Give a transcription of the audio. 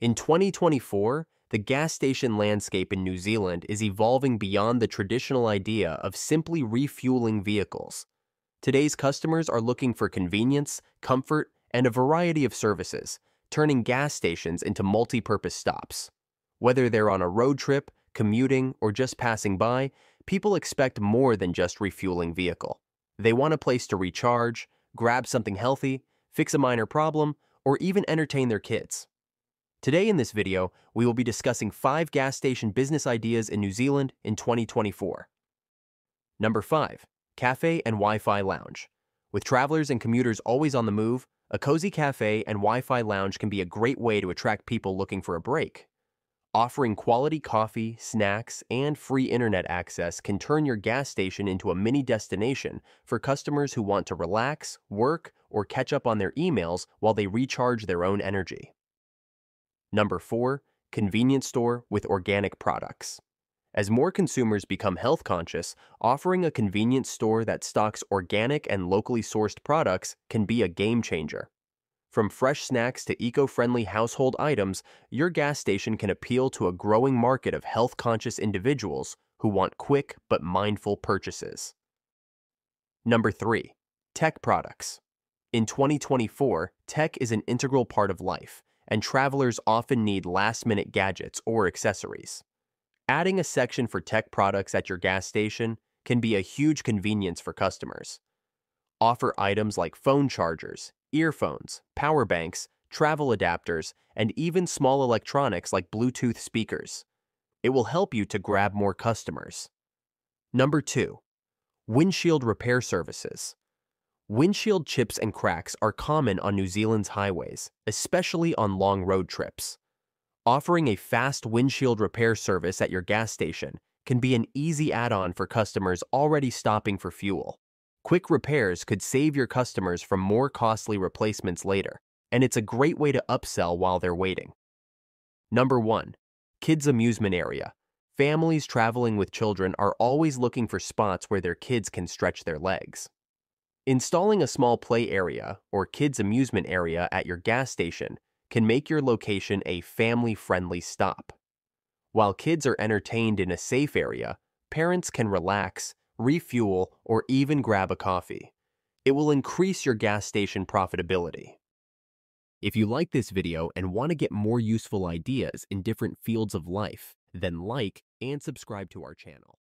In 2024, the gas station landscape in New Zealand is evolving beyond the traditional idea of simply refueling vehicles. Today's customers are looking for convenience, comfort, and a variety of services, turning gas stations into multi-purpose stops. Whether they're on a road trip, commuting, or just passing by, people expect more than just refueling vehicle. They want a place to recharge, grab something healthy, fix a minor problem, or even entertain their kids. Today in this video, we will be discussing 5 gas station business ideas in New Zealand in 2024. Number 5. Cafe and Wi-Fi Lounge. With travelers and commuters always on the move, a cozy cafe and Wi-Fi lounge can be a great way to attract people looking for a break. Offering quality coffee, snacks, and free internet access can turn your gas station into a mini destination for customers who want to relax, work, or catch up on their emails while they recharge their own energy. Number 4. Convenience store with organic products. As more consumers become health conscious, offering a convenience store that stocks organic and locally sourced products can be a game changer. From fresh snacks to eco-friendly household items, your gas station can appeal to a growing market of health-conscious individuals who want quick but mindful purchases. Number 3. Tech products. In 2024, tech is an integral part of life, and travelers often need last-minute gadgets or accessories. Adding a section for tech products at your gas station can be a huge convenience for customers. Offer items like phone chargers, earphones, power banks, travel adapters, and even small electronics like Bluetooth speakers. It will help you to grab more customers. Number 2. Windshield Repair Services Windshield chips and cracks are common on New Zealand's highways, especially on long road trips. Offering a fast windshield repair service at your gas station can be an easy add-on for customers already stopping for fuel. Quick repairs could save your customers from more costly replacements later, and it's a great way to upsell while they're waiting. Number 1. Kids Amusement Area. Families traveling with children are always looking for spots where their kids can stretch their legs. Installing a small play area or kids amusement area at your gas station can make your location a family-friendly stop. While kids are entertained in a safe area, parents can relax refuel, or even grab a coffee. It will increase your gas station profitability. If you like this video and want to get more useful ideas in different fields of life, then like and subscribe to our channel.